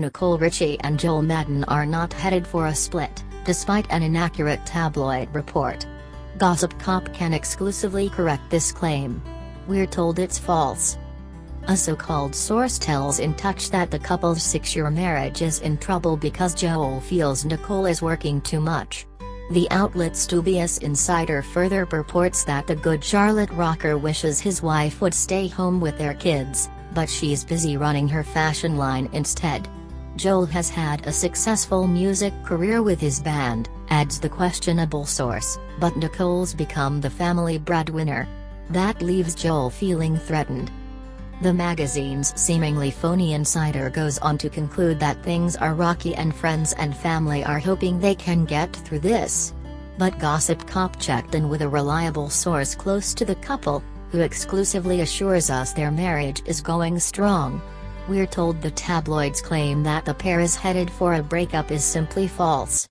Nicole Richie and Joel Madden are not headed for a split, despite an inaccurate tabloid report. Gossip Cop can exclusively correct this claim. We're told it's false. A so-called source tells In Touch that the couple's six-year marriage is in trouble because Joel feels Nicole is working too much. The outlet's dubious insider further purports that the good Charlotte rocker wishes his wife would stay home with their kids, but she's busy running her fashion line instead. Joel has had a successful music career with his band, adds the questionable source, but Nicole's become the family breadwinner. That leaves Joel feeling threatened. The magazine's seemingly phony insider goes on to conclude that things are rocky and friends and family are hoping they can get through this. But Gossip Cop checked in with a reliable source close to the couple, who exclusively assures us their marriage is going strong. We're told the tabloids claim that the pair is headed for a breakup is simply false.